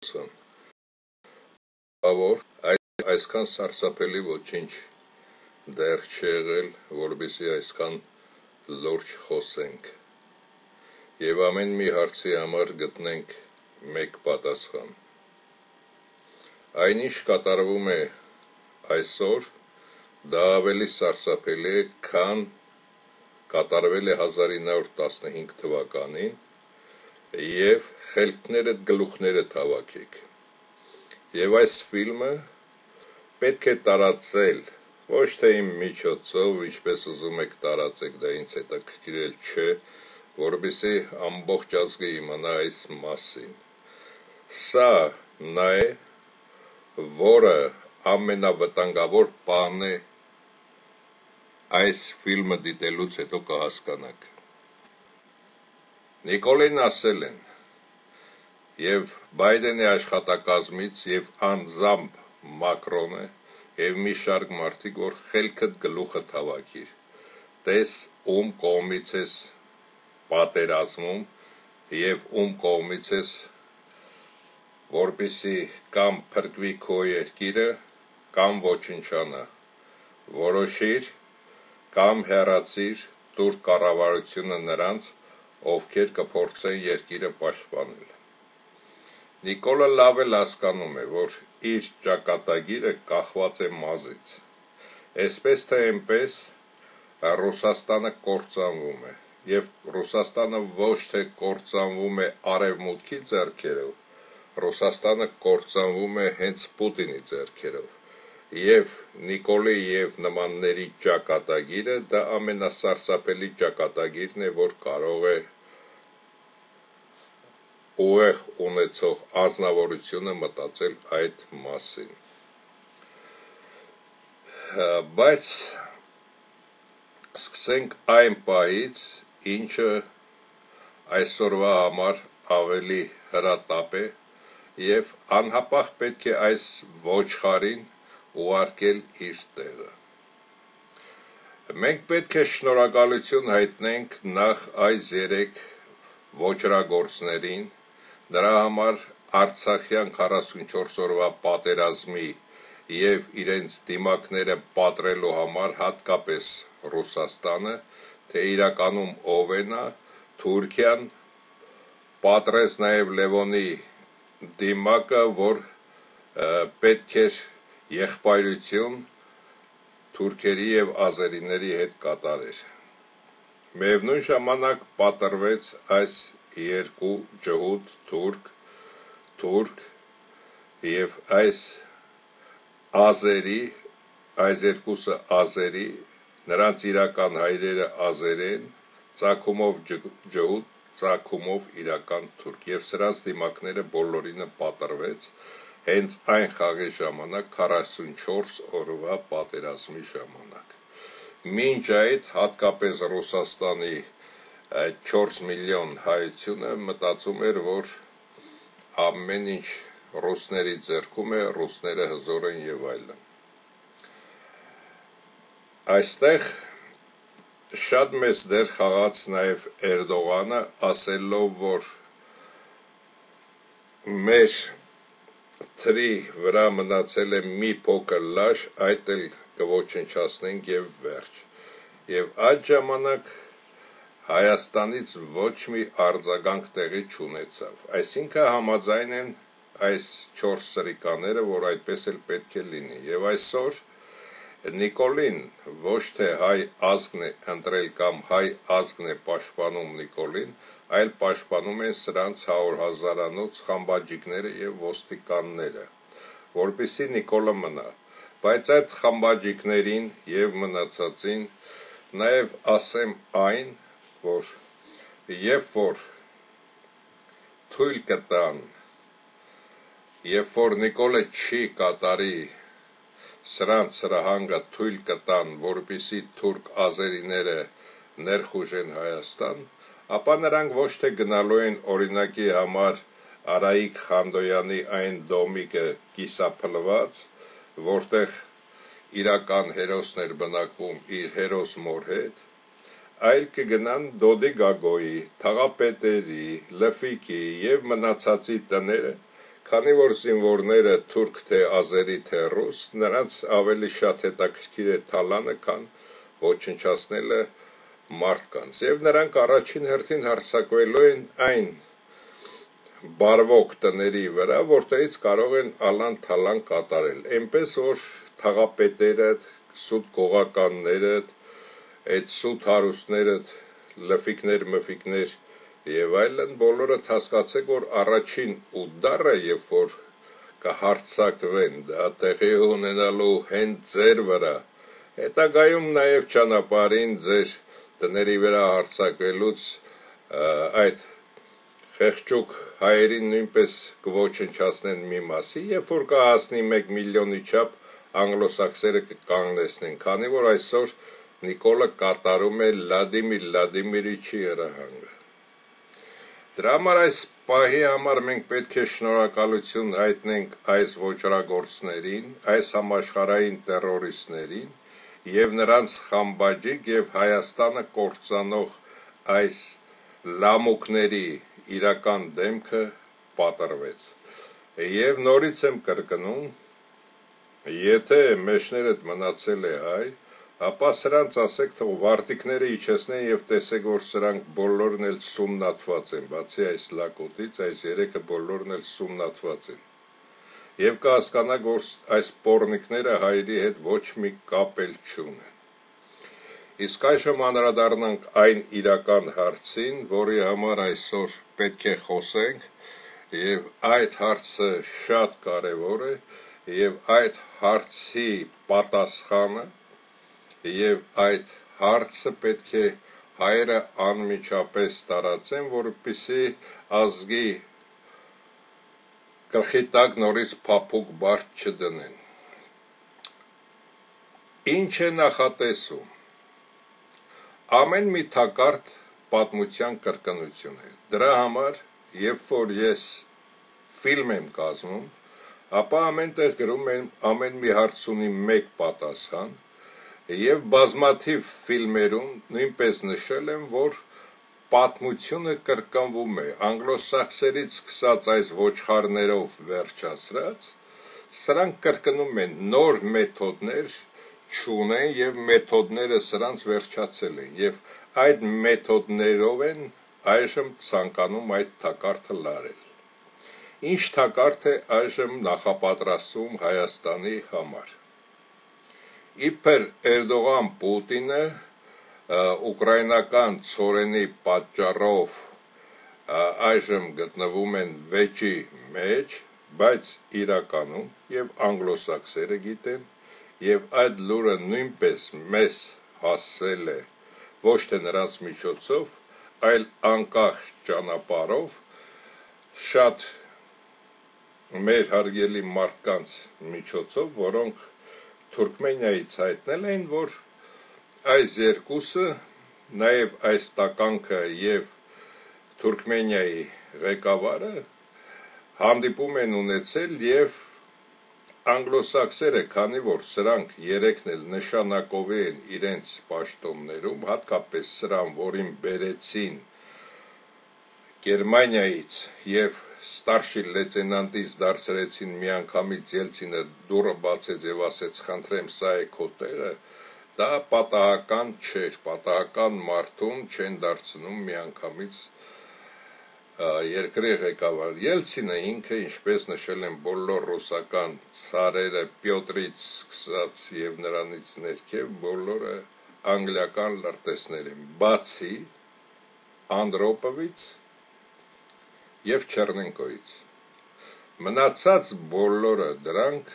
պատասխան։ Բավոր այս այսքան սարսափելի ոչինչ դեռ չի եղել, որբիսի այսքան լուրջ խոսենք եւ ամեն մի հարցի համար գտնենք մեկ պատասխան։ Այնինչ կատարվում է այսօր, դա ավելի սարսափելի է, քան կատարվել է 1915 թվականին եւ խելքներդ գլուխներդ հավաքեք։ Եվ այս ֆիլմը պետք է տարածել ոչ թե իմ միջոցով, ինչպես ուզում եք տարածեք, դա ինձ հետաքրքրել չէ, որբիսի ամբողջ ազգը իմանա այս մասին։ Սա նա է, որը ամենավտանգավոր պահն է այս ֆիլմը դիտելուց հետո կհասկանաք։ Նիկոլին ասել են եւ Բայդենի աշխատակազմից եւ անձամբ Մակրոնը եւ մի շարք մարդիկ, որ խելքդ գլուխդ հավաքիր։ Տես ում կողմից ես պատերազմում եւ ում կողմից ես որպիսի կամ փրկվի քո երկիրը կամ ոչնչանա։ Որոշիր կամ հեռացիր դուր կառավարությունը նրանց, ովքեր կփորձեն երկիրը պաշտպանել։ Նիկոլը լավ էլ հասկանում է, որ իր ճակատագիրը կախված է մազից։ Այսպես թե այնպես Ռուսաստանը կործանվում է, եւ Ռուսաստանը ոչ թե կործանվում է արևմուտքի ձեռքերով, Ռուսաստանը կործանվում է հենց Պուտինի ձեռքերով։ Եվ Նիկոլի եւ նմանների ճակատագիրը դա ամենասարսափելի ճակատագիրն է, որ կարող է ուղեղ ունեցող անznավորությունը մտածել այդ մասին։ Բայց սկսենք այն պահից, ինչը այսօրվա համար ավելի հրատապ է եւ անհապաղ պետք է այս ոչխարին ուղարկել իր տեղը։ Մենք պետք է շնորհակալություն հայտնենք նախ այս 3 ոչրագործներին, Նրա համար Արցախյան 44 օրվա պատերազմի եւ իրենց դիմակները պատրելու համար հատկապես Ռուսաստանը, թե իրականում ով է նա, Թուրքիան պատրեց նաեւ Լևոնի դիմակը, որ պետք էր եղբայրություն թուրքերի եւ ազերիների հետ կատարեր։ Միևնույն ժամանակ պատրվեց այս երկու ջհուդ թուրք թուրք եւ այս ազերի այս երկուսը ազերի նրանց իրական հայրերը ազերեն ցակումով ջհուդ ցակումով իրական թուրք եւ սրանց դիմակները բոլորինը պատրվեց հենց այն խաղի ժամանակ 44 օրվա պատերազմի ժամանակ մինչ այդ հատկապես Ռուսաստանի այդ 4 միլիոն հայությունը մտածում էր, որ ամեն ինչ ռուսների ձեռքում է, ռուսները հզոր են եւ այլն։ Այստեղ շատ մեծ դեր խաղաց նաեւ Էրդողանը, ասելով, որ մեր թրի վրա մնացել է մի փոքր լաշ, այդ էլ կոչնչացնենք եւ վերջ։ Եվ այդ ժամանակ Հայաստանից ոչ մի արձագանք տեղի չունեցավ։ Այսինքն համաձայն են այս 4 սրիկաները, որ այդպես էլ պետք է լինի։ Եվ այսօր Նիկոլին ոչ թե հայ ազգն է ընտրել կամ հայ ազգն է պաշտպանում Նիկոլին, այլ պաշտպանում են սրանց 100 հազարանոց խամբաջիկները եւ ոստիկանները, որպիսի Նիկոլը մնա։ Բայց այդ խամբաջիկներին եւ մնացածին նաեւ ասեմ այն, որ երբ որ թույլ կտան, երբ որ Նիկոլը չի կատարի սրանց սրահանգը թույլ կտան, որպիսի թուրք ազերիները ներխուժեն Հայաստան, ապա նրանք ոչ թե գնալու են օրինակի համար Արայիկ Խանդոյանի այն դոմիկը կիսափլված, որտեղ իրական հերոսն էր բնակվում իր հերոս մոր հետ, այլ կգնան Դոդի Գագոյի, Թաղապետերի, Լֆիկի եւ մնացածի տները, քանի որ զինվորները թուրք թե ազերի թե ռուս, նրանց ավելի շատ հետաքրքիր է թալանը, քան ոչնչացնելը մարդկանց։ Եվ նրանք առաջին հերթին հարցակվելու են այն բարվոք տների վրա, որտեղից կարող են ալան թալան կատարել։ Էնպես որ թաղապետերը, սուտ գողականները, այդ սուտ հարուստները, լֆիկներ, մֆիկներ եւ այլն բոլորը հասկացեք, որ առաջին ուդարը, երբ որ կհարցակվեն, դա տեղի ունենալու հենց ձեր վրա, հետագայում նաև ճանապարհին ձեր տների վրա հարցակվելուց այդ խեղճուկ հայերին նույնպես կոչնչացնեն մի մասի, երբ որ կհասնի 1 միլիոնի չափ անգլոսաքսերը կկանգնեցնեն, քանի որ այսօր Նիկոլը կատարում է Վլադիմիր Վլադիմիրիչի հրահանգը։ Դրա համար այս պահի համար մենք պետք է շնորհակալություն հայտնենք այս ոչրագործներին, այս համաշխարհային terroristներին եւ նրանց խամբաջիկ եւ Հայաստանը կործանող այս լամուկների իրական դեմքը պատրվեց։ Եվ նորից եմ կրկնում, եթե մեջներդ մնացել է հայ, ապա սրանց ասեք թող վարտիկները իջեցնեն եւ տեսեք որ սրանք բոլորն էլ սումնատված են, բացի այս լակոտից, այս երեքը բոլորն էլ սումնատված են։ Եվ կհասկանաք, որ այս պորնիկները հայերի հետ ոչ մի կապ էլ չունեն։ Իսկ այժմ անդրադառնանք այն իրական հարցին, որի համար այսօր պետք է խոսենք, եւ այդ հարցը շատ կարեւոր է, եւ այդ հարցի պատասխանը եւ այդ հարցը պետք է հայերը անմիջապես տարածեն, որպեսզի ազգի գլխի տակ նորից փափուկ բարդ չդնեն։ Ինչ է նախատեսում ամեն մի թակարդ պատմության կրկնություն է։ Դրա համար, երբ որ ես ֆիլմ եմ կազմում, ապա ամենտեղ գրում եմ ամեն մի հարց ունի մեկ պատասխան, եւ բազմաթիվ ֆիլմերում նույնպես նշել եմ, որ պատմությունը կրկնվում է անգլոսաքսերից սկսած այս ոչխարներով վերջացրած, սրանք կրկնում են նոր մեթոդներ, չունեն եւ մեթոդները սրանց վերջացել են եւ այդ մեթոդներով են այժմ ցանկանում այդ թակարդը լարել ինչ թակարդ է այժմ նախապատրաստում Հայաստանի համար իբր Էրդողան Պուտինը ուկրաինական ծորենի պատճառով այժմ գտնվում են վեճի մեջ, բայց իրականում եւ անգլոսաքսերը գիտեն եւ այդ լուրը նույնպես մեզ հասել է ոչ թե նրանց միջոցով, այլ անկախ ճանապարով շատ մեր հարգելի մարդկանց միջոցով, որոնք Թուրքմենիայից հայտնել են, որ այս երկուսը նաև այս տականքը եւ Թուրքմենիայի ղեկավարը հանդիպում են ունեցել եւ անգլոսաքսերը, քանի որ սրանք երեքն էլ նշանակովի են իրենց պաշտոններում, հատկապես սրան, որին բերեցին Գերմանիայից եւ ստարշի լեյտենանտից դարձրեցին միանգամից Ելցինը դուրը բացեց եւ ասեց խնդրեմ սա է քո տեղը դա պատահական չէր պատահական մարդուն չեն դարձնում միանգամից երկրի ղեկավար Ելցինը ինքը ինչպես նշել են բոլոր ռուսական ցարերը Պյոտրից սկսած եւ նրանից ներքև բոլորը անգլիական լրտեսներ են բացի Անդրոպովից եւ Չեռնենկոից մնացած բոլորը դրանք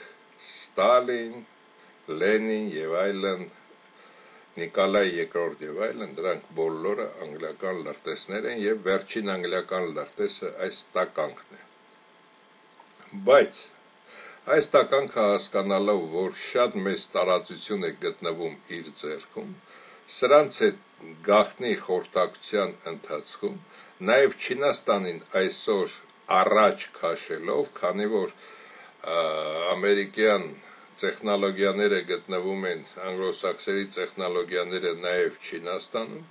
Ստալին, Լենին եւ այլն Նիկոլայ II եւ այլն դրանք բոլորը անգլիական լրտեսներ են եւ վերջին անգլիական լրտեսը այս տականքն է բայց այս տականքը հասկանալով որ շատ մեծ տարածություն է գտնվում իր ձեռքում սրանց հետ գախնի խորտակցության ընթացքում նաև Չինաստանին այսօր առաջ քաշելով, քանի որ ամերիկյան տեխնոլոգիաները գտնվում են անգլոսաքսերի տեխնոլոգիաները նաև Չինաստանում,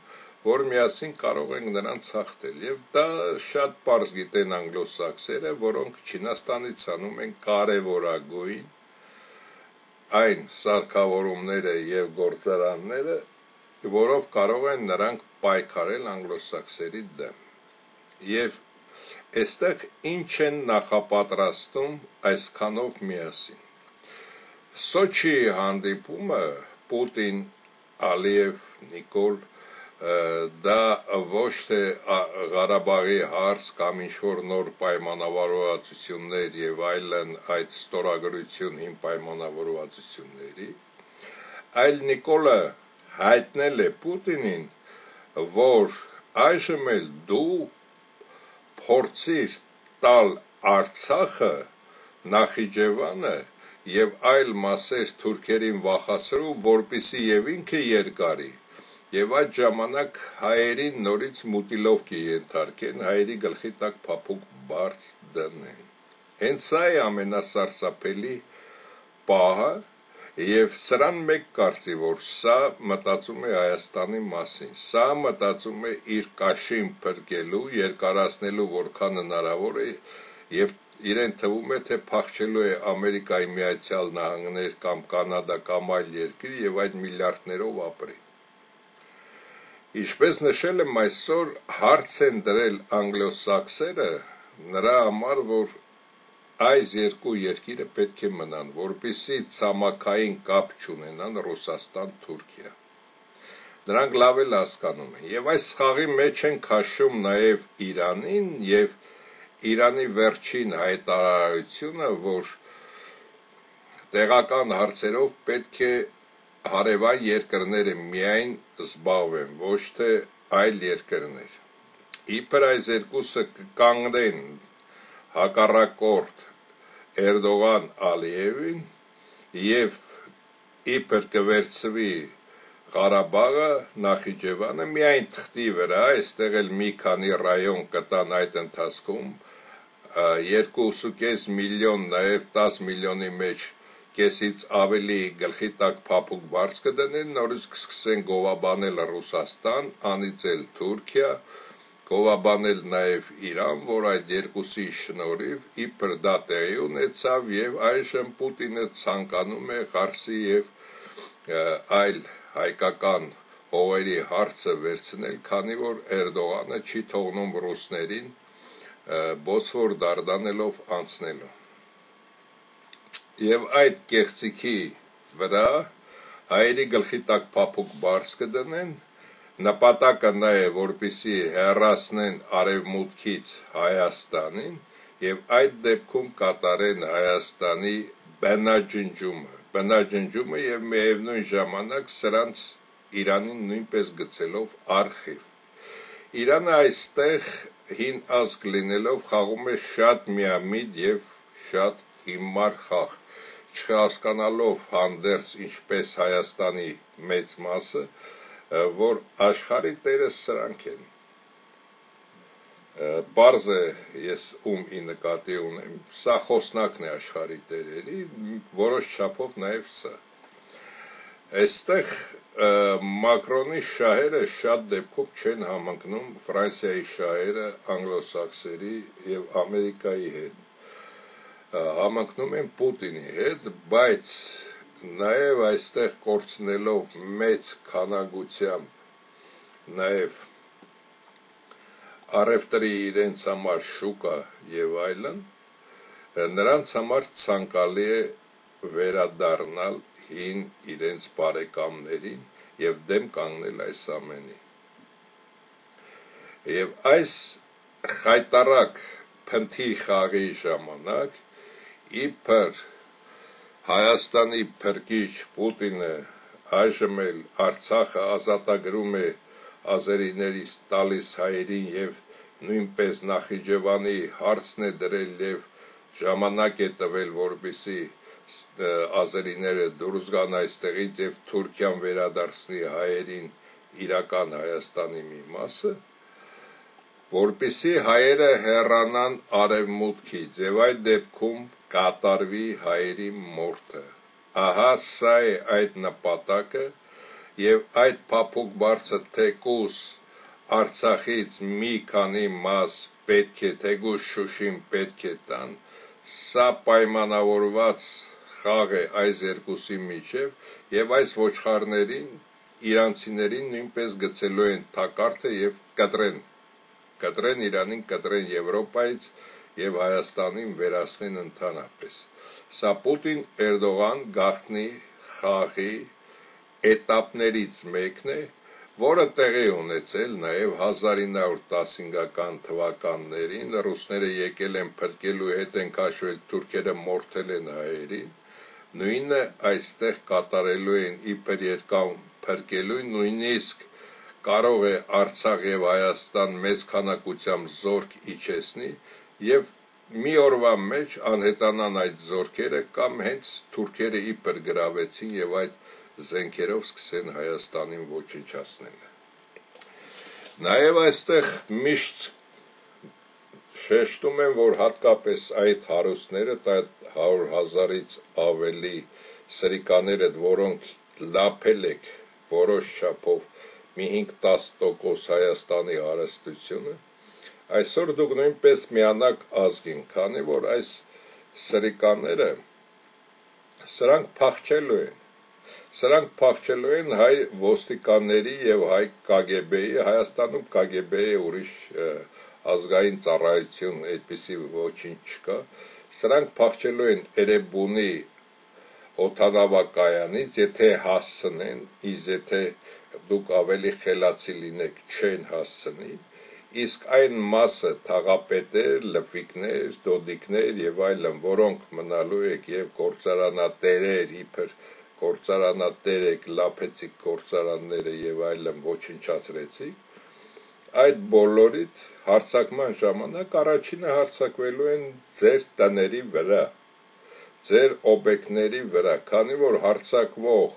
որ միասին կարող ենք նրանց հաղթել եւ դա շատ པարզ գիտեն անգլոսաքսերը, որոնք Չինաստանից անում են կարևորագույն այն սարքավորումները եւ գործարանները, որով կարող են նրանք պայքարել անգլոսաքսերի դեմ։ Եվ Այստեղ ինչ են նախապատրաստում այսքանով միասին։ Սոչի հանդիպումը Պուտին, Ալիև, Նիկոլ դա ոչ թե Ղարաբաղի հարց կամ ինչ-որ նոր պայմանավորվածություններ եւ այլն այդ ստորագրություն հին պայմանավորվածությունների, այլ Նիկոլը հայտնել է Պուտինին, որ այժմ էլ դու փորձիր տալ Արցախը, Նախիջևանը եւ այլ մասեր թուրքերին վախացրու, որպիսի եւ ինքը երկարի եւ այդ ժամանակ հայերին նորից մուտիլովկի ենթարկեն, հայերի գլխի տակ փափուկ բարձ դնեն։ Հենց սա է ամենասարսափելի պահը, Եվ սրան մեկ կարծի, որ սա մտածում է Հայաստանի մասին, սա մտածում է իր կաշին փրկելու, երկարացնելու որքան հնարավոր է եւ իրեն թվում է, թե փախչելու է Ամերիկայի Միացյալ Նահանգներ կամ Կանադա կամ այլ երկիր եւ այդ միլիարդներով ապրի։ Ինչպես նշել եմ այսօր հարց են դրել անգլոսաքսերը նրա համար, որ այս երկու երկիրը պետք է մնան, որպիսի ցամաքային կապ չունենան Ռուսաստան-Թուրքիա։ Նրանք լավ էլ հասկանում են։ Եվ այս խաղի մեջ են քաշում նաև Իրանին եւ Իրանի վերջին հայտարարությունը, որ տեղական հարցերով պետք է հարևան երկրները միայն զբաղվեն, ոչ թե այլ երկրներ։ Իբր այս երկուսը կկանգնեն հակառակորդ Էրդողան Ալիևին եւ իբր կվերցվի Ղարաբաղը, Նախիջևանը միայն թղթի վրա, այստեղ էլ մի քանի ռայոն կտան այդ ընթացքում 2.5 միլիոն, նաև 10 միլիոնի մեջ կեսից ավելի գլխի տակ փափուկ բարձ կդնեն, նորից կսկսեն գովաբանել Ռուսաստան, անիծել Թուրքիա, գովաբանել նաև Իրան, որ այդ երկուսի շնորհիվ իբր դա տեղի ունեցավ եւ այժմ Պուտինը ցանկանում է Ղարսի եւ այլ հայկական հողերի հարցը վերցնել, քանի որ Էրդողանը չի թողնում ռուսներին Բոսֆոր դարդանելով անցնելու։ Եվ այդ կեղծիքի վրա հայերի գլխի տակ փափուկ բարձ կդնեն նպատակը նա է, որպիսի հեռացնեն արևմուտքից Հայաստանին եւ այդ դեպքում կատարեն Հայաստանի բնաջնջումը, բնաջնջումը եւ միևնույն ժամանակ սրանց Իրանին նույնպես գցելով արխիվ։ Իրանը այստեղ հին ազգ լինելով խաղում է շատ միամիտ եւ շատ հիմար խաղ, չհասկանալով հանդերձ ինչպես Հայաստանի մեծ մասը, որ աշխարհի տերը սրանք են Պարզ է ես ում ի նկատի ունեմ, սա խոսնակն է աշխարհի տերերի, որոշ չափով նաև սա։ Այստեղ Մակրոնի շահերը շատ դեպքում չեն համընկնում Ֆրանսիայի շահերը անգլոսաքսերի եւ Ամերիկայի հետ։ Համընկնում են Պուտինի հետ, բայց նաև այստեղ կորցնելով մեծ քանակությամբ նաև առևտրի իրենց համար շուկա եւ այլն նրանց համար ցանկալի է վերադառնալ հին իրենց բարեկամներին եւ դեմ կանգնել այս ամենի եւ այս խայտարակ փնթի խաղի ժամանակ իբր Հայաստանի փրկիչ Պուտինը այժմ էլ Արցախը ազատագրում է ազերիներից տալիս հայերին եւ նույնպես Նախիջևանի հարցն է դրել եւ ժամանակ է տվել որպիսի ազերիները դուրս գան այստեղից եւ Թուրքիան վերադարձնի հայերին իրական Հայաստանի մի մասը որպիսի հայերը հեռանան արևմուտքից եւ այդ դեպքում կատարվի հայերի մորթը։ Ահա սա է այդ նպատակը եւ այդ փափուկ բարձը թեկուս Արցախից մի քանի մաս պետք է թեգուս Շուշին պետք է տան սա պայմանավորված խաղ է այս երկուսի միջև եւ այս ոչխարներին իրանցիներին նույնպես գցելու են թակարդը եւ կտրեն կտրեն Իրանին, կտրեն Եվրոպայից եւ Հայաստանին վերացնեն ընդհանրապես։ Սա Պուտին, Էրդողան գախտնի խաղի этаպներից մեկն է, որը տեղի ունեցել նաև 1915-ական թվականներին ռուսները եկել են փրկելու հետ են քաշվել թուրքերը մորթել են հայերին նույնը այստեղ կատարելու են իբր երկար փրկելու նույնիսկ կարող է Արցախ եւ Հայաստան մեծ քանակությամբ զորք իջեցնի եւ մի օրվա մեջ անհետանան այդ զորքերը կամ հենց թուրքերը իբր գրավեցին եւ այդ զենքերով սկսեն Հայաստանին ոչնչացնել։ Նաեւ այստեղ միշտ շեշտում են, որ հատկապես այդ հարուստները, այդ 100 հազարից ավելի սրիկաները, որոնք լափել եք որոշ շապով մի 5-10% Հայաստանի հարստությունը, այսօր դուք նույնպես միանակ ազգին, քանի որ այս սրիկաները սրանք փախչելու են Սրանք փախչելու են հայ ոստիկանների եւ հայ KGB-ի, Հայաստանում KGB-ի ուրիշ ազգային ծառայություն այդպիսի ոչինչ չկա։ Սրանք փախչելու են Էրեբունի օթանավակայանից, եթե հասցնեն, իսկ եթե դուք ավելի խելացի լինեք, չեն հասցնի, իսկ այն մասը թաղապետեր, լվիկներ, դոդիկներ եւ այլն, որոնք մնալու եք եւ գործարանատերեր, իբր գործարանատերեք, լափեցիք գործարանները եւ այլն ոչնչացրեցիք, այդ բոլորիդ հարցակման ժամանակ առաջինը հարցակվելու են ձեր տների վրա, ձեր օբյեկտների վրա, քանի որ հարցակվող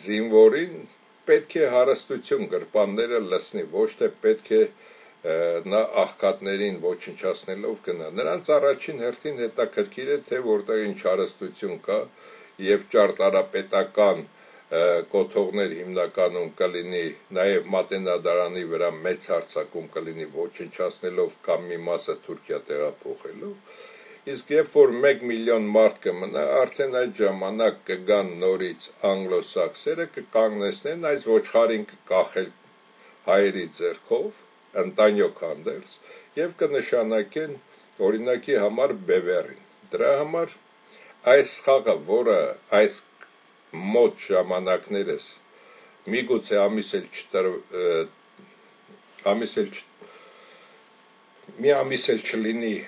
զինվորին պետք է հարստություն գրպանները լսնի, ոչ թե պետք է նա աղքատներին ոչնչացնելով գնա։ Նրանց առաջին հերթին հետաքրքիր է, թե որտեղ ինչ հարստություն կա եւ ճարտարապետական կոթողներ հիմնականում կլինի նաև մատենադարանի վրա մեծ հարցակում կլինի ոչնչացնելով կամ մի մասը Թուրքիա տեղափոխելով Իսկ երբ որ 1 միլիոն մարդ կմնա, արդեն այդ ժամանակ կգան նորից անգլոսաքսերը կկանգնեցնեն այս ոչխարին կկախել հայերի ձեռքով, ընտանյոք հանդերձ, եւ կնշանակեն օրինակի համար բևերին։ Դրա համար այս խաղը, որը այս մոտ ժամանակներս միգուցե ամիս էլ չտր ամիս էլ չ... մի ամիս էլ չլինի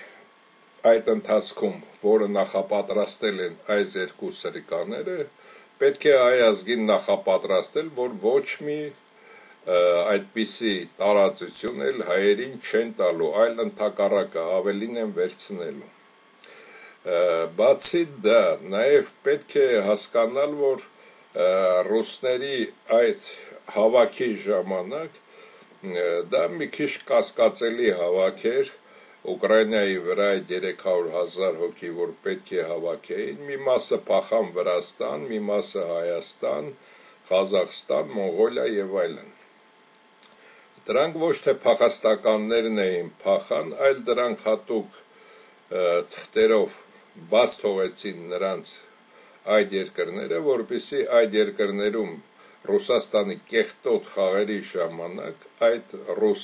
այդ ընթացքում, որը նախապատրաստել են այս երկու սրիկաները, պետք է այ ազգին նախապատրաստել, որ ոչ մի այդպիսի տարածություն էլ հայերին չեն տալու, այլ ընդհակառակը ավելին են վերցնելու։ Բացի դա, նաև պետք է հասկանալ, որ ռուսների այդ հավաքի ժամանակ դա մի քիչ կասկածելի հավաք էր, Ուկրաինայի վրա այդ 300 հազար հոգի, որ պետք է հավաքեին, մի մասը փախան Վրաստան, մի մասը Հայաստան, Ղազախստան, Մոնղոլիա եւ այլն։ Դրանք ոչ թե փախստականներն էին փախան, այլ դրանք հատուկ թղթերով բաց թողեցին նրանց այդ երկրները, որբիսի այդ երկրներում Ռուսաստանի կեղտոտ խաղերի ժամանակ այդ ռուս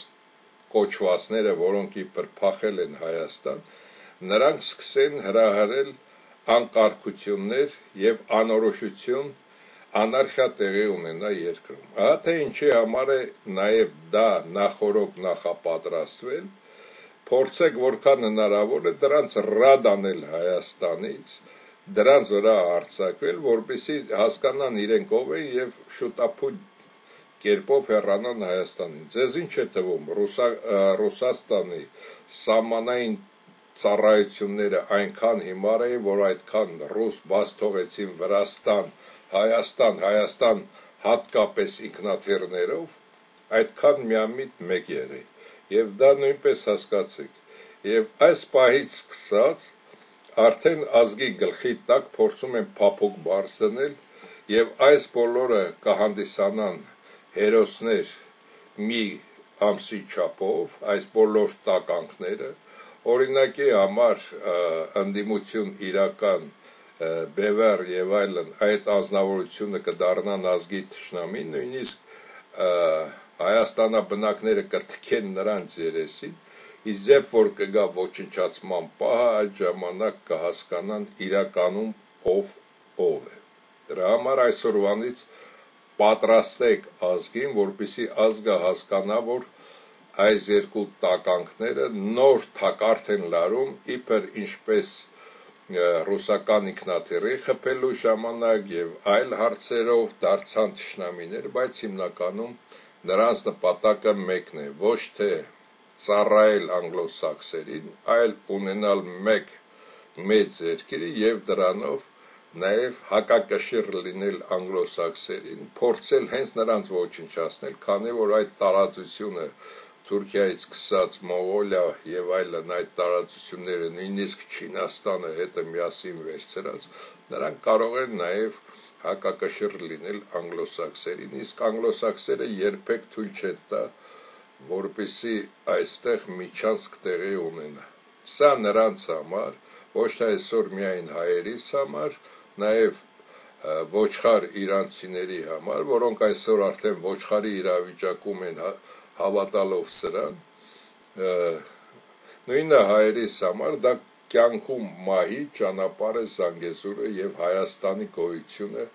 կոչվածները, որոնք իբր փախել են Հայաստան, նրանք սկսեն հրահարել անկարգություններ եւ անորոշություն անարխիա տեղի ունենա երկրում։ Ահա թե ինչի համար է նաև դա նախորոք նախապատրաստվել, փորձեք որքան հնարավոր է դրանց ռադ անել Հայաստանից, դրանց վրա արձակվել, որպեսզի հասկանան իրենք ով են եւ շուտապույտ կերպով հեռանան Հայաստանին։ Ձեզ ինչ է թվում Ռուսա, Ռուսաստանի սամանային ծառայությունները այնքան հիմար էին, որ այդքան ռուս բաց թողեցին Վրաստան, Հայաստան, Հայաստան հատկապես ինքնաթիռներով, այդքան միամիտ մեկ եղի։ Եվ դա նույնպես հասկացեք։ Եվ այս պահից սկսած արդեն ազգի գլխի տակ փորձում են փափուկ բարձ դնել եւ այս բոլորը կհանդիսանան հերոսներ մի ամսի չափով այս բոլոր տականքները օրինակի համար ընդդիմություն իրական բևեռ եւ այլն այդ անznավորությունը կդառնան ազգի ճշնամի նույնիսկ Հայաստանա բնակները կթքեն նրանց երեսին իսկ երբ որ կգա ոչնչացման պահը այդ ժամանակ կհասկանան իրականում ով ով է դրա համար այսօրվանից պատրաստեք ազգին որպիսի ազգը հասկանա որ այս երկու տականքները նոր թակարդ են լարում իբր ինչպես ռուսական ինքնաթիռի խփելու ժամանակ եւ այլ հարցերով դարձան ճշնամիներ, բայց հիմնականում նրանց նպատակը մեկն է, ոչ թե ծառայել անգլոսաքսերին, այլ ունենալ մեկ մեծ երկիր եւ դրանով նաև հակակշիռ լինել անգլոսաքսերին, փորձել հենց նրանց ոչնչացնել, քանի որ այդ տարածությունը Թուրքիայից սկսած Մոնղոլիա եւ այլն այդ տարածությունները նույնիսկ Չինաստանը հետը միասին վերցրած նրանք կարող են նաեւ հակակշիռ լինել անգլոսաքսերին իսկ անգլոսաքսերը երբեք թույլ չեն տա որպիսի այստեղ միջանցք տեղի ունենա սա նրանց համար ոչ թե այսօր միայն հայերիս համար նաև ոչխար իրանցիների համար, որոնք այսօր արդեն ոչխարի իրավիճակում են հա, հավատալով սրան նույնը հայերիս համար դա կյանքում մահի ճանապարհ է Զանգեզուրը եւ Հայաստանի գոյությունը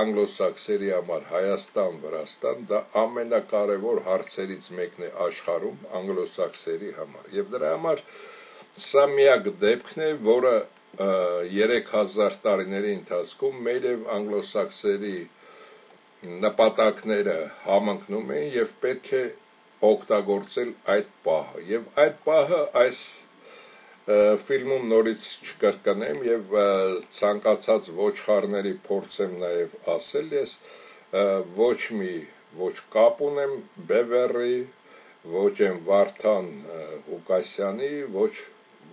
անգլոսաքսերի համար Հայաստան, Վրաստան դա ամենակարևոր հարցերից մեկն է աշխարհում անգլոսաքսերի համար եւ դրա համար սա միակ դեպքն է, որը 3000 տարիների ընթացքում մեր եւ անգլոսաքսերի նպատակները համընկնում են եւ պետք է օգտագործել այդ պահը եւ այդ պահը այս ֆիլմում նորից չկրկնեմ եւ ցանկացած ոչխարների փորձեմ նաեւ ասել ես ոչ մի ոչ կապ ունեմ Բևերի ոչ են Վարդան Ուկասյանի ոչ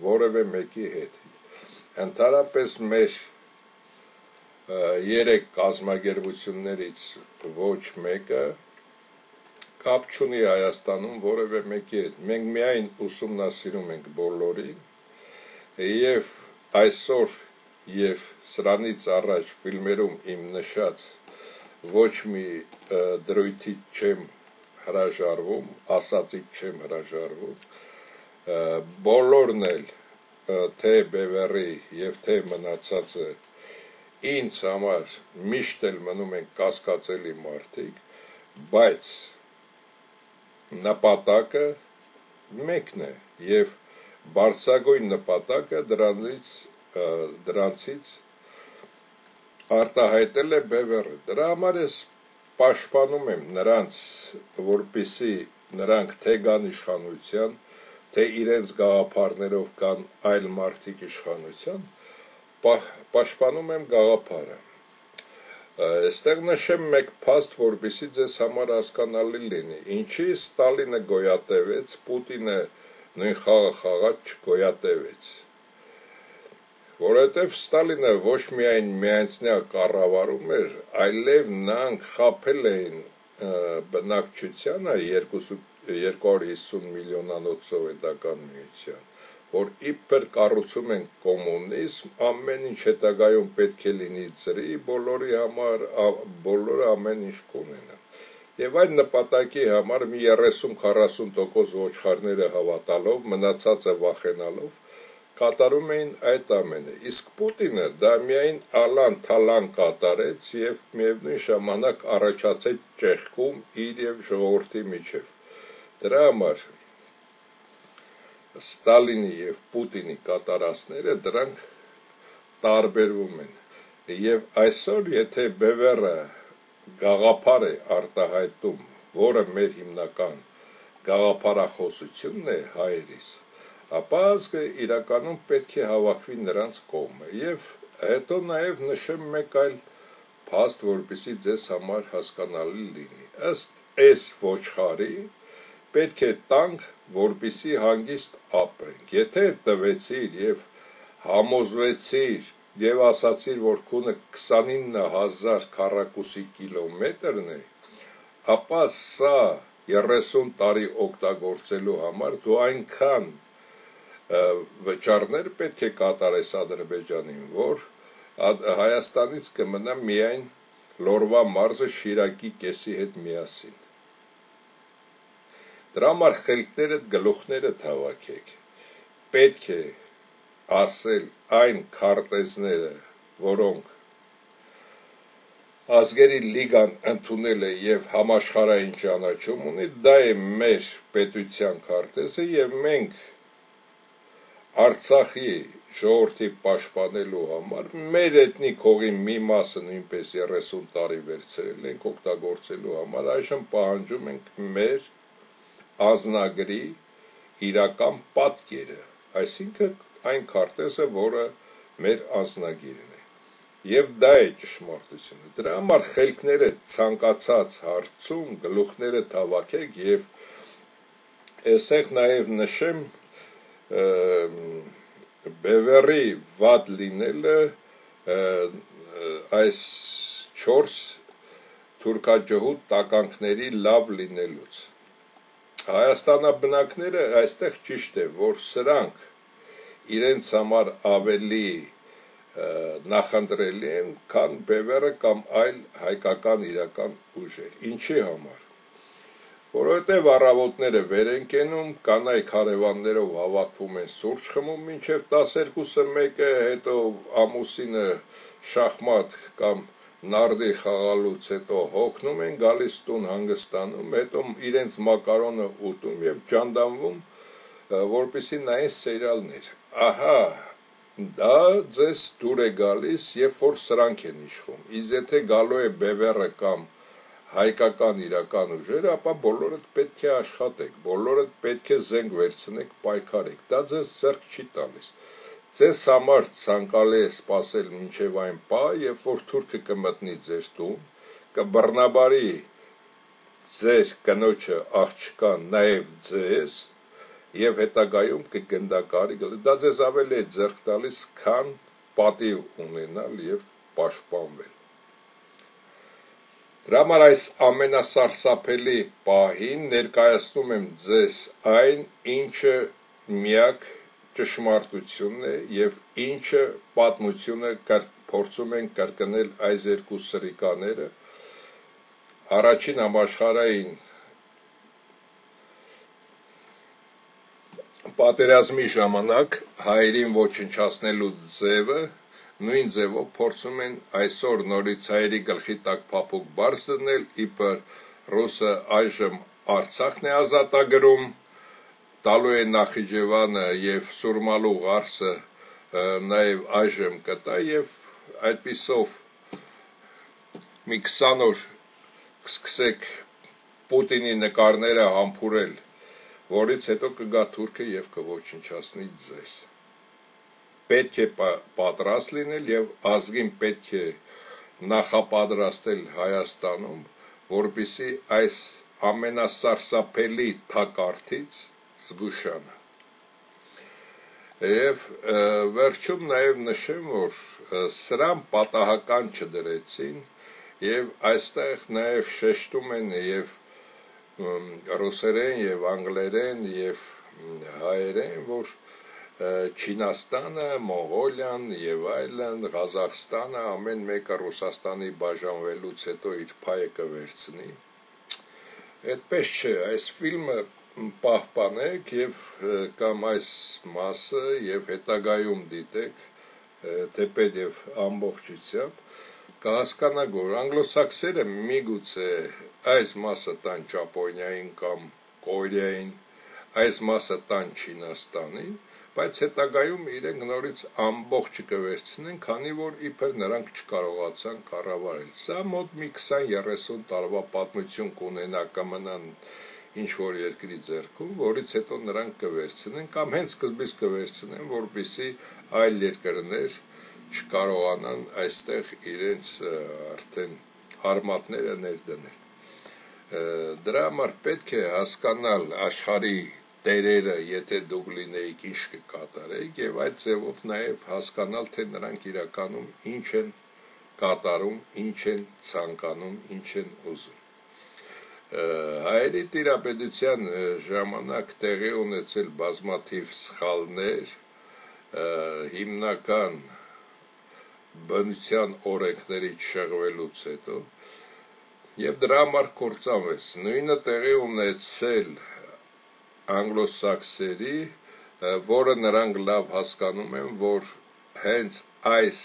որևէ մեկի հետ ընդհանրապես մեր երեք կազմակերպություններից ոչ մեկը կապ չունի Հայաստանում որևէ մեկի հետ։ Մենք միայն ուսումնասիրում ենք բոլորին եւ այսօր եւ սրանից առաջ ֆիլմերում իմ նշած ոչ մի դրույթի չեմ հրաժարվում, ասացից չեմ հրաժարվում։ Բոլորն էլ թե Բևերի եւ թե մնացածը ինձ համար միշտ էլ մնում են կասկածելի մարդիկ, բայց նպատակը մեկն է եւ բարձրագույն նպատակը դրանից դրանցից արտահայտել է Բևերը դրա համար ես պաշտպանում եմ նրանց որպիսի նրանք թե գան իշխանության թե իրենց գաղափարներով կան այլ մարդիկ իշխանության պաշտպանում եմ գաղափարը Այստեղ նշեմ մեկ փաստ, որբիսի ձեզ համար հասկանալի լինի։ Ինչի Ստալինը գոյատևեց, Պուտինը նույն խաղը խաղաց չգոյատևեց։ Որովհետև Ստալինը ոչ միայն միայնցնյա կառավարում էր, այլև նրանք խაფել էին բնակչությանը 250 միլիոնանոց սովետական միության որ իբր կառուցում են կոմունիզմ, ամեն ինչ հետագայում պետք է լինի ծրի, բոլորի համար բոլորը ամեն ինչ կունենան։ Եվ այդ նպատակի համար մի 30-40% ոչխարները հավատալով, մնացածը վախենալով կատարում էին այդ ամենը։ Իսկ Պուտինը դա միայն ալան թալան կատարեց եւ միևնույն ժամանակ առաջացեց ճեղքում իր եւ ժողովրդի միջև։ Դրա համար Ստալինի եւ Պուտինի կատարածները դրանք տարբերվում են եւ այսօր եթե Բևերը գաղափար է արտահայտում, որը մեր հիմնական գաղափարախոսությունն է հայերիս, ապա ազգը իրականում պետք է հավաքվի նրանց կողմը եւ հետո նաեւ նշեմ մեկ այլ փաստ, որպեսի ձեզ համար հասկանալի լինի։ Ըստ այս ոչխարի պետք է տանք, որպիսի հանգիստ ապրենք։ Եթե տվեցիր եւ համոզվեցիր եւ ասացիր, որ քունը 29000 քառակուսի կիլոմետրն է, ապա սա 30 տարի օգտագործելու համար դու այնքան վճարներ պետք է կատարես Ադրբեջանին, որ Հայաստանից կմնա միայն Լորվա մարզը Շիրակի կեսի հետ միասին։ Դրա համար խելքներդ գլուխները թավակեք։ Պետք է ասել այն քարտեզները, որոնք ազգերի լիգան ընդունել է եւ համաշխարհային ճանաչում ունի, դա է մեր պետության քարտեզը եւ մենք Արցախի ժողովրդի պաշտպանելու համար մեր էթնիկ հողի մի մասը նույնպես 30 տարի վերցրել ենք օգտագործելու համար, այժմ պահանջում ենք մեր ազնագրի իրական պատկերը, այսինքն այն քարտեզը, որը մեր ազնագիրն է եւ դա է ճշմարտությունը դրա համար խելքները ցանկացած հարցում գլուխները թավակեք եւ այսեղ նաեւ նշեմ բևերի վատ լինելը այս 4 թուրքաջհուդ տականքների լավ լինելուց Հայաստանաբնակները այստեղ ճիշտ է որ սրանք իրենց համար ավելի նախընտրելի են, քան բևերը կամ այլ հայկական իրական ուժեր։ Ինչի համար։ Որովհետև առավոտները վեր են կենում, կանայք հարևաններով հավաքվում են սուրճ խմում, մինչև 12-ը մեկը հետո ամուսինը շախմատ կամ նարդի խաղալուց հետո հոգնում են, գալիս տուն հանգստանում, հետո իրենց մակարոնը ուտում եւ ջանդանվում, որպեսի նայեն սերիալներ։ Ահա դա ձեզ դուր է գալիս, երբ որ սրանք են իշխում։ Իսկ եթե գալու է բևերը կամ հայկական իրական ուժերը, ապա բոլորդ պետք է աշխատեք, բոլորդ պետք է զենք վերցնեք, պայքարեք։ Դա ձեզ ձեռք չի տալիս։ Ձեզ համար ցանկալի է սпасել մինչև այն պահ, երբ որ թուրքը կմտնի ձեր տուն, կբռնաբարի ձեր կնոջը, աղջկան, նաև ձեզ եւ հետագայում կգնդակարի գլը։ Դա ձեզ ավելի է ձեռք տալիս, քան պատիվ ունենալ եւ պաշտպանվել։ Դրա համար այս ամենասարսափելի պահին ներկայացնում եմ ձեզ այն, ինչը միակ ճշմարտությունն է եւ ինչը պատմությունը փորձում են կրկնել այս երկու սրիկաները առաջին համաշխարհային պատերազմի ժամանակ հայերին ոչնչացնելու ձևը նույն ձևով փորձում են այսօր նորից հայերի գլխի տակ փափուկ բարձ դնել իբր ռուսը այժմ Արցախն է ազատագրում տալու է Նախիջևանը եւ Սուրմալու ղարսը նաեւ այժմ կտա եւ այդպիսով մի 20 օր սկսեք Պուտինի նկարները համբուրել որից հետո կգա թուրքը եւ կոչնչացնի ձեզ պետք է պատրաստ լինել եւ ազգին պետք է նախապատրաստել Հայաստանում որբիսի այս ամենասարսափելի թակարդից զգուշանա Եվ վերջում նաև նշեմ, որ սրան պատահական չդրեցին եւ այստեղ նաև շեշտում են եւ ռուսերեն եւ անգլերեն եւ հայերեն, որ Չինաստանը, Մոնղոլիան եւ այլն, Ղազախստանը ամեն մեկը Ռուսաստանի բաժանվելուց հետո իր փայը կվերցնի։ Այդպես չէ, այս ֆիլմը պահպանեք եւ կամ այս մասը եւ հետագայում դիտեք թեպետ եւ ամբողջությամբ կհասկանաք, որ անգլոսաքսերը միգուցե այս մասը տան Ճապոնիային կամ Կորեային, այս մասը տան Չինաստանին, բայց հետագայում իրենք նորից ամբողջը կվերցնեն, քանի որ իբր նրանք չկարողացան կառավարել։ Սա մոտ մի 20-30 տարվա պատմություն կունենա կմնան ինչ որ երկրի ձեռքում, որից հետո նրանք կվերցնեն կամ հենց սկզբից կվերցնեն, որբիսի այլ երկրներ չկարողանան այստեղ իրենց արդեն արմատները ներդնել դրա համար պետք է հասկանալ աշխարհի տերերը, եթե դուք լինեիք ինչ կկատարեիք եւ այդ ձևով նաեւ հասկանալ թե նրանք իրականում ինչ են կատարում, ինչ են ցանկանում, ինչ են ուզում։ հայերի տիրապետության ժամանակ տեղի ունեցել բազմաթիվ սխալներ, հիմնական բնության օրենքների չեղվելուց հետո եւ դրա համար կործանվեց նույնը տեղի ունեցել անգլոսաքսերի որը նրանք լավ հասկանում են որ հենց այս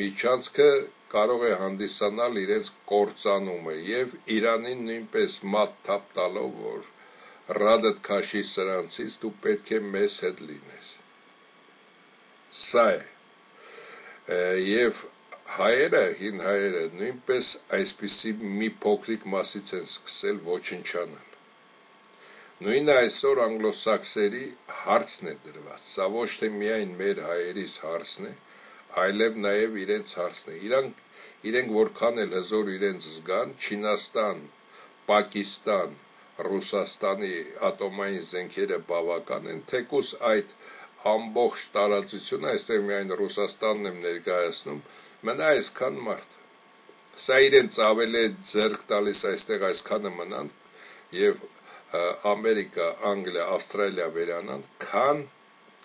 միջանցքը կարող է հանդիսանալ իրենց կործանումը եւ Իրանին նույնպես մատ թափ տալով որ ռադդ քաշի սրանցից դու պետք է մեզ հետ լինես սա է եւ հայերը հին հայերը նույնպես այսպիսի մի փոքրիկ մասից են սկսել ոչնչանալ նույնը այսօր անգլոսաքսերի հարցն է դրված սա ոչ թե միայն մեր հայերիս հարցն է այլև նաև իրենց հարցն է իրանք իրենք որքան էլ հզոր իրենց զգան, Չինաստան, Պակիստան, Ռուսաստանի ատոմային զենքերը բավական են, թեկուս այդ ամբողջ տարածությունը, այստեղ միայն Ռուսաստանն եմ ներկայացնում, մնա այսքան մարդ։ Սա իրենց ավելի է ձեռք տալիս այստեղ այսքանը մնան եւ Ամերիկա, Անգլիա, Ավստրալիա վերանան, քան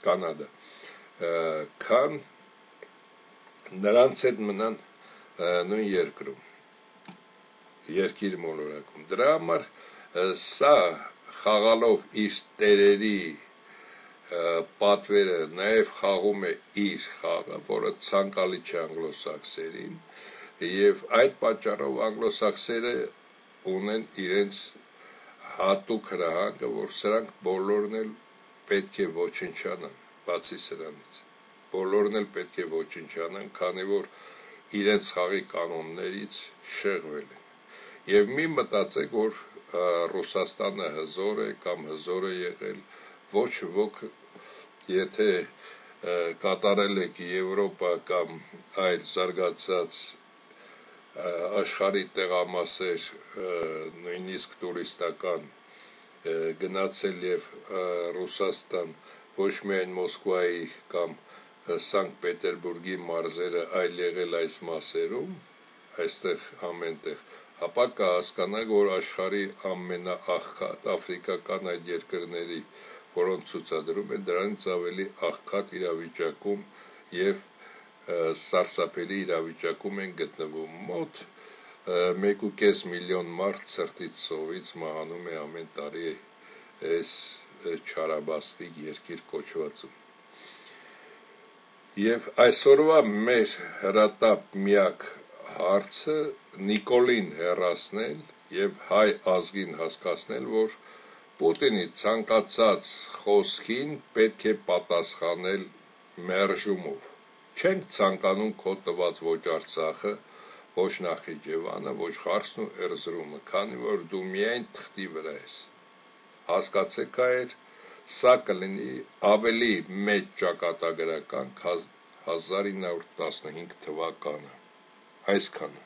Կանադա, քան նրանց հետ մնան նույն երկրում երկիր մոլորակում դրա համար սա խաղալով իր տերերի պատվերը նաև խաղում է իր խաղը, որը ցանկալի չէ անգլոսաքսերին, եւ այդ պատճառով անգլոսաքսերը ունեն իրենց հատուկ հրահանգը, որ սրանք բոլորն էլ պետք է ոչնչանան, բացի սրանից։ Բոլորն էլ պետք է ոչնչանան, քանի որ իրենց խաղի կանոններից շեղվել են։ Եվ մի մտածեք, որ Ռուսաստանը հզոր է կամ հզոր է եղել, ոչ ոք եթե կատարել եք Եվրոպա կամ այլ զարգացած աշխարհի տեղամասեր նույնիսկ տուրիստական գնացել եւ Ռուսաստան ոչ միայն Մոսկվայի կամ Սանկտ Պետերբուրգի մարզերը այլ եղել այս մասերում, այստեղ ամենտեղ, ապա կհասկանաք, որ աշխարհի ամենաաղքատ աֆրիկական այդ երկրների, որոնց ցուցադրում են, դրանից ավելի աղքատ իրավիճակում եւ սարսափելի իրավիճակում են գտնվում մոտ 1.5 միլիոն մարդ ցրտից սովից մահանում է ամեն տարի այս չարաբաստիկ երկիր կոչվածում Եվ այսօրվա մեր հրատապ միակ հարցը Նիկոլին հերասնել եւ հայ ազգին հասկացնել, որ Պուտինի ցանկացած խոսքին պետք է պատասխանել մերժումով։ Չենք ցանկանում քո տված ոչ Արցախը, ոչ Նախիջևանը, ոչ Խարսն ու Էրզրումը, քանի որ դու միայն թղթի վրա ես։ Հասկացեք այդ սա կլինի ավելի մեծ ճակատագրական 1915 թվականը այսքանը